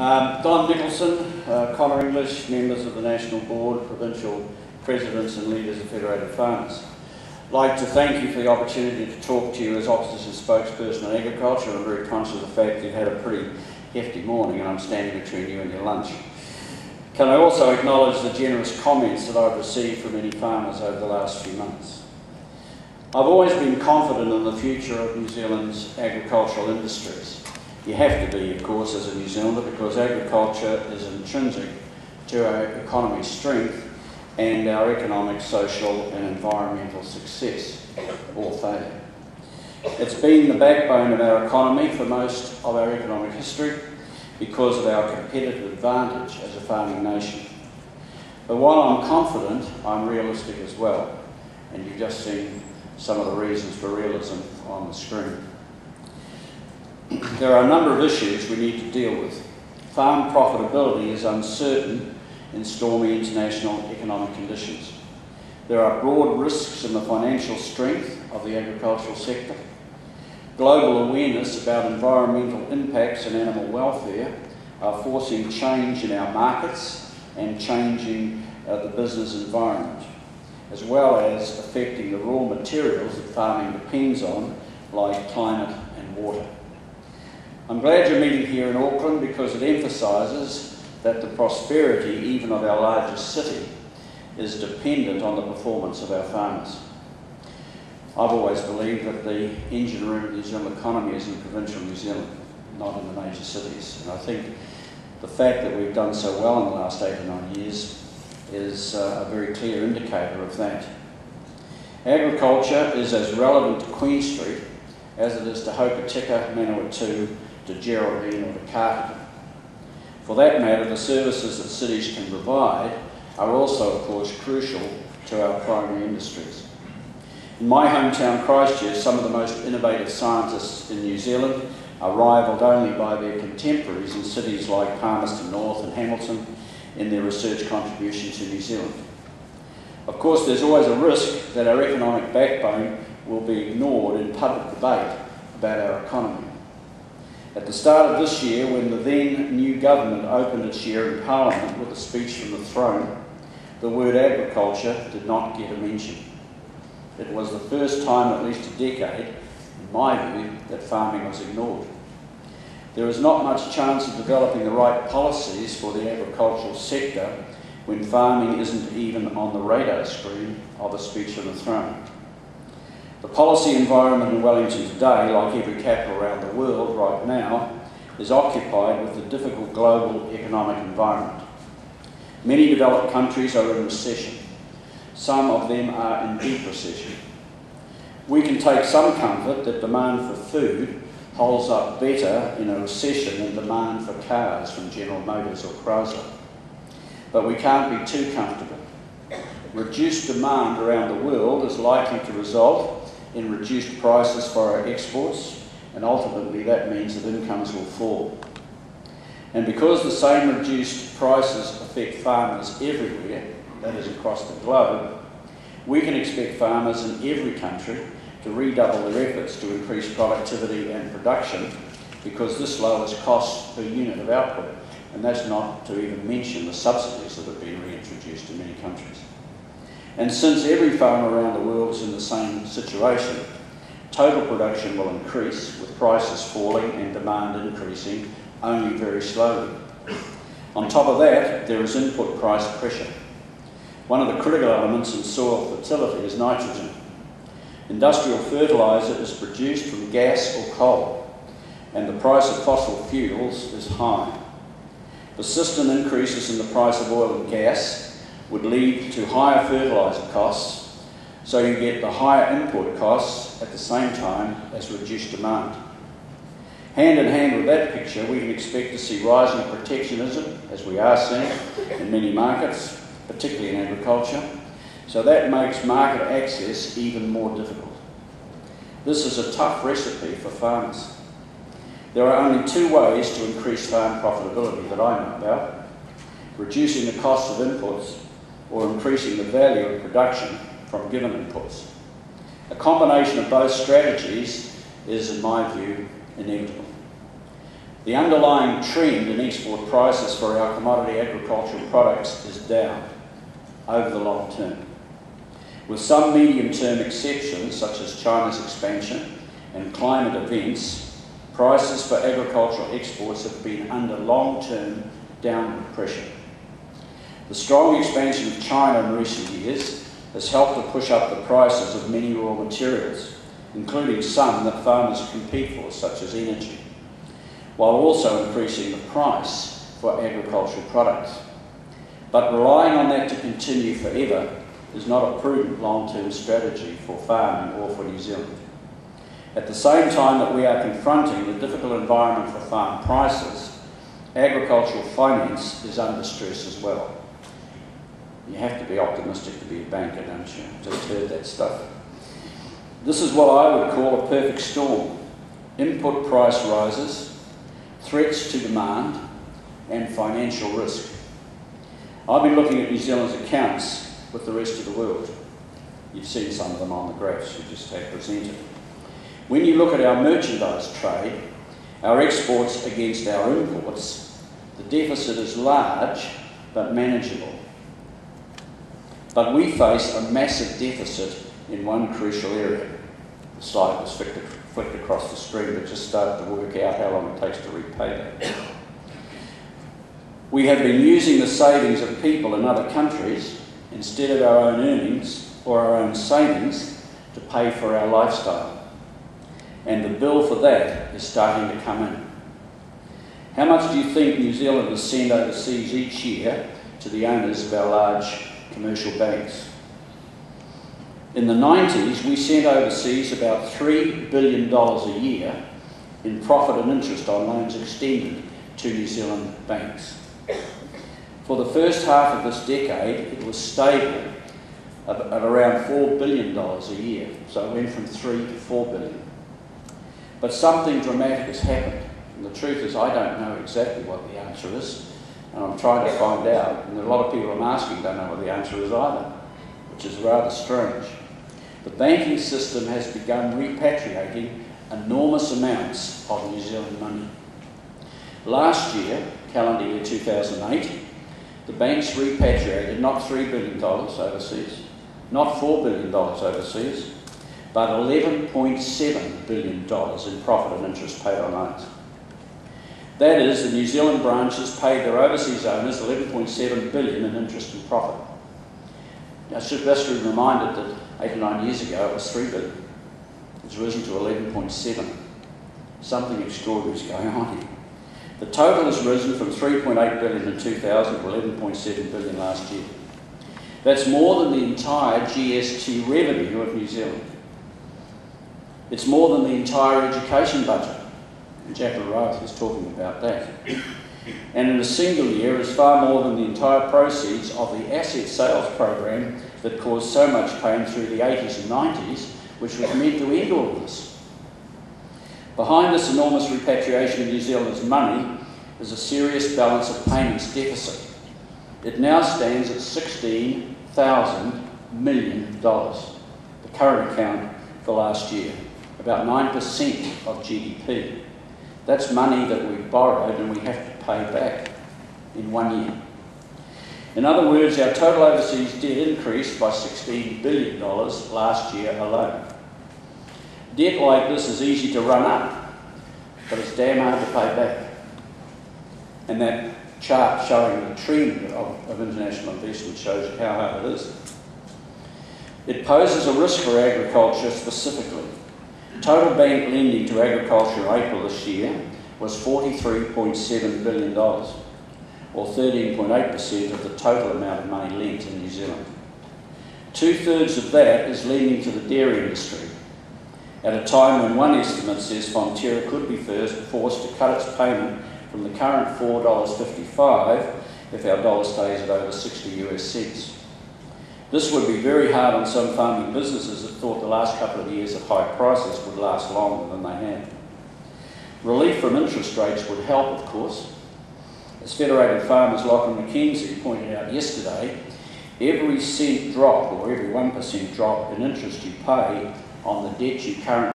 Um, Don Nicolson, uh, Conor English, members of the National Board, provincial presidents and leaders of Federated Farmers. I'd like to thank you for the opportunity to talk to you as opposition spokesperson on agriculture. I'm very conscious of the fact you've had a pretty hefty morning and I'm standing between you and your lunch. Can I also acknowledge the generous comments that I've received from many farmers over the last few months? I've always been confident in the future of New Zealand's agricultural industries. You have to be, of course, as a New Zealander because agriculture is intrinsic to our economy's strength and our economic, social and environmental success or failure. It's been the backbone of our economy for most of our economic history because of our competitive advantage as a farming nation. But while I'm confident, I'm realistic as well. And you've just seen some of the reasons for realism on the screen there are a number of issues we need to deal with. Farm profitability is uncertain in stormy international economic conditions. There are broad risks in the financial strength of the agricultural sector. Global awareness about environmental impacts and animal welfare are forcing change in our markets and changing uh, the business environment, as well as affecting the raw materials that farming depends on, like climate and water. I'm glad you're meeting here in Auckland because it emphasises that the prosperity, even of our largest city, is dependent on the performance of our farmers. I've always believed that the engine room of the New Zealand economy is in provincial New Zealand, not in the major cities. And I think the fact that we've done so well in the last eight or nine years is uh, a very clear indicator of that. Agriculture is as relevant to Queen Street as it is to Hokitika, Manawatu, to Geraldine or to Carterton. For that matter, the services that cities can provide are also, of course, crucial to our primary industries. In my hometown, Christchurch, some of the most innovative scientists in New Zealand are rivaled only by their contemporaries in cities like Palmerston North and Hamilton in their research contribution to New Zealand. Of course, there's always a risk that our economic backbone will be ignored in public debate about our economy. At the start of this year, when the then new government opened its year in Parliament with a speech from the throne, the word agriculture did not get a mention. It was the first time, at least a decade, in my view, that farming was ignored. There is not much chance of developing the right policies for the agricultural sector when farming isn't even on the radar screen of a speech from the throne. The policy environment in Wellington today, like every capital around the world right now, is occupied with the difficult global economic environment. Many developed countries are in recession. Some of them are in deep recession. We can take some comfort that demand for food holds up better in a recession than demand for cars from General Motors or Chrysler. But we can't be too comfortable. Reduced demand around the world is likely to result in reduced prices for our exports, and ultimately that means that incomes will fall. And because the same reduced prices affect farmers everywhere, that is across the globe, we can expect farmers in every country to redouble their efforts to increase productivity and production because this lowers costs per unit of output. And that's not to even mention the subsidies that have been reintroduced in many countries. And since every farmer around the world is in the same situation, total production will increase with prices falling and demand increasing only very slowly. On top of that, there is input price pressure. One of the critical elements in soil fertility is nitrogen. Industrial fertiliser is produced from gas or coal, and the price of fossil fuels is high. Persistent increases in the price of oil and gas would lead to higher fertiliser costs, so you get the higher input costs at the same time as reduced demand. Hand in hand with that picture, we can expect to see rising protectionism, as we are seeing in many markets, particularly in agriculture. So that makes market access even more difficult. This is a tough recipe for farmers. There are only two ways to increase farm profitability that I know about. Reducing the cost of inputs or increasing the value of production from given inputs. A combination of both strategies is, in my view, inevitable. The underlying trend in export prices for our commodity agricultural products is down over the long term. With some medium term exceptions, such as China's expansion and climate events, prices for agricultural exports have been under long term downward pressure. The strong expansion of China in recent years has helped to push up the prices of many raw materials, including some that farmers compete for, such as energy while also increasing the price for agricultural products. But relying on that to continue forever is not a prudent long-term strategy for farming or for New Zealand. At the same time that we are confronting the difficult environment for farm prices, agricultural finance is under stress as well. You have to be optimistic to be a banker, don't you? Just heard that stuff. This is what I would call a perfect storm. Input price rises, threats to demand, and financial risk. I've been looking at New Zealand's accounts with the rest of the world. You've seen some of them on the graphs you just had presented. When you look at our merchandise trade, our exports against our imports, the deficit is large but manageable. But we face a massive deficit in one crucial area. The slide was flicked flicked across the screen, but just started to work out how long it takes to repay that. We have been using the savings of people in other countries instead of our own earnings or our own savings to pay for our lifestyle. And the bill for that is starting to come in. How much do you think New Zealanders send overseas each year to the owners of our large commercial banks? In the 90s, we sent overseas about $3 billion a year in profit and interest on loans extended to New Zealand banks. For the first half of this decade, it was stable at, around $4 billion a year. So it went from 3 to 4 billion. But something dramatic has happened. And the truth is, I don't know exactly what the answer is. And I'm trying to find out. And a lot of people I'm asking don't know what the answer is either, which is rather strange the banking system has begun repatriating enormous amounts of New Zealand money. Last year, calendar year 2008, the banks repatriated not $3 billion overseas, not $4 billion overseas, but $11.7 billion in profit and interest paid on loans. That is, the New Zealand branches paid their overseas owners 11.7 billion in interest and profit. I should best be reminded that eight or nine years ago it was 3 billion. It's risen to 11.7. Something extraordinary is going on here. The total has risen from 3.8 billion in 2000 to 11.7 billion last year. That's more than the entire GST revenue of New Zealand. It's more than the entire education budget. Wright is talking about that. And in a single year is far more than the entire proceeds of the asset sales program that caused so much pain through the 80s and 90s, which was meant to end all of this. Behind this enormous repatriation of New Zealand's money is a serious balance of payments deficit. It now stands at $16,000 million, the current account for last year, about 9% of GDP. That's money that we borrowed and we have to pay back in one year. In other words, our total overseas debt increased by $16 billion last year alone. Debt like this is easy to run up, but it's damn hard to pay back. And that chart showing the trend of, of international investment shows how hard it is. It poses a risk for agriculture specifically. Total bank lending to agriculture in April this year was $43.7 billion or 13.8% of the total amount of money lent in New Zealand. Two thirds of that is lending to the dairy industry, at a time when one estimate says Fonterra could be forced to cut its payment from the current $4.55 if our dollar stays at over 60 US cents. This would be very hard on some farming businesses that thought the last couple of years of high prices would last longer than they have. Relief from interest rates would help, of course, as Federated Farmers Lachlan McKenzie pointed out yesterday, every cent drop or every 1% drop in interest you pay on the debt you currently